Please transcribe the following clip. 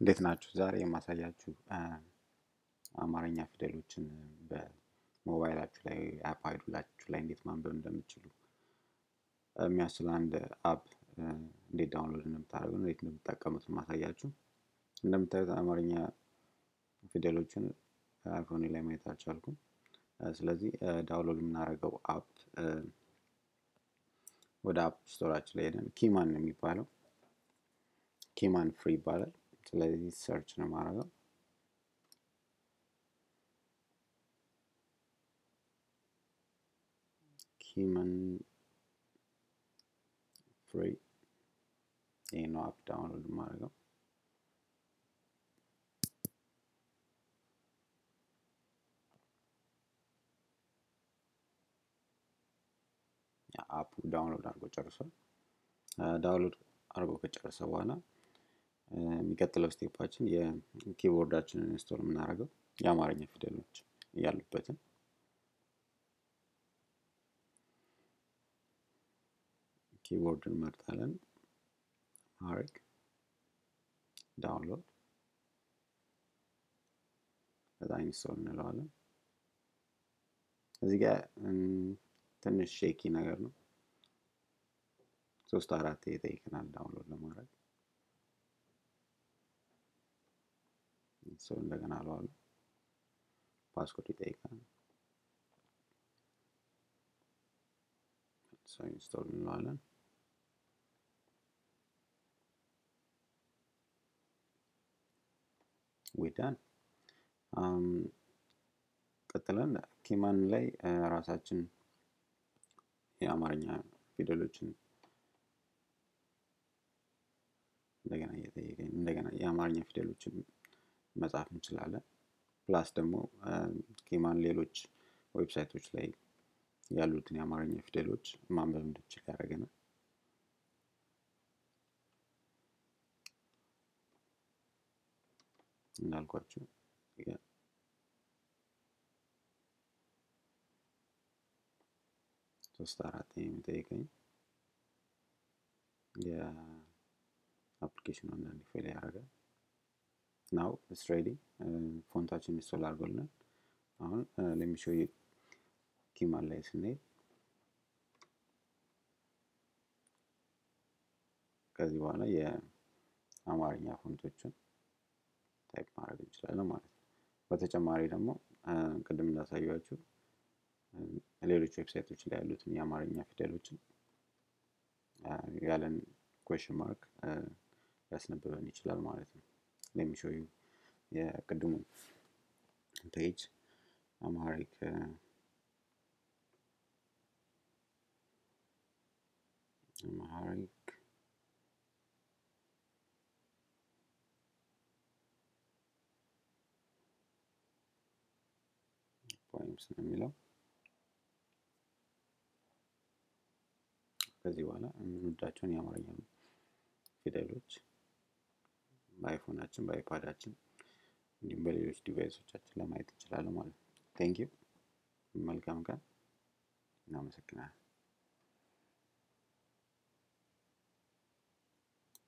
እንዴት ናችሁ? ዛሬ የማሳያችሁ አማርኛ ፊደሎችን በሞባይላችሁ ላይ iPad ኣችሁ ላይ እንዴት ማንበብ እንደምትችሉ የሚያስችል አንድ app እንዴት download እንደምታደርጉ እንዴት እንደምትጠቀሙት ማሳያችሁ። እንደምታዩት አማርኛ ፊደሎችን iPhone ላይ ማየት አልቻልኩም። ስለዚህ download የምናደርገው app ወደ App Store ኣችን ላይ ሄደን Keyman ነው የሚባለው። Keyman Free ይባላል። ስለዚህ search ነው የማደርገው። Keyman Free ይህ ነው app download የማደርገው። app ኡ download አድርጎ ጨርሷል። download አድርጎ ከጨረሰ በኋላ የሚቀጥለው step ኣችን የ keyboard ኣችንን install የምናደርገው የአማርኛ ፊደሎች ያሉበትን keyboard እንመርጣለን። ማድረግ download ከዛ install እንለዋለን። እዚህ ጋር ትንሽ shaky ነገር ነው። ሶስት አራት ይጠይቀናል download ለማድረግ so እንደገና እለዋለሁ። passcode ይጠይቃል። so install እንለዋለን። we done ቀጥለን Keyman ላይ ራሳችን የአማርኛ ፊደሎችን እንደገና የአማርኛ ፊደሎችን መጻፍ እንችላለን። plus ደግሞ Keyman ሌሎች website ኦች ላይ ያሉትን የአማርኛ ፊደሎች ማንበብ እንድችል ያደርገናል። እንዳልኳችሁ ሶስት አራት የሚጠይቀኝ የ application ኡ አንዳንድ fail ያደርጋል። now it's ready font ኣችን install አድርጎልናል። አሁን let me show Keyman ላይ ስንሄድ ከዚህ በኋላ የአማርኛ font ኦችን type ማድረግ እንችላለን ማለት ነው። በተጨማሪ ደግሞ ቅድም እንዳሳያችሁ ሌሎች website ኦች ላይ ያሉትን የአማርኛ ፊደሎችን ያለ question mark ሊያስነብበን ይችላል ማለት ነው። let me show you የቅድሙ page Amharic Amharic poems ነው የሚለው። ከዚህ በኋላ የምንወዳቸውን የአማርኛ ፊደሎች በአይፎናችን በአይፓዳችን እንዲሁም በሌሎች device ኦቻችን ለማየት እንችላለን ማለት ነው። thank you። መልካም ቀን። እናመሰግናለን።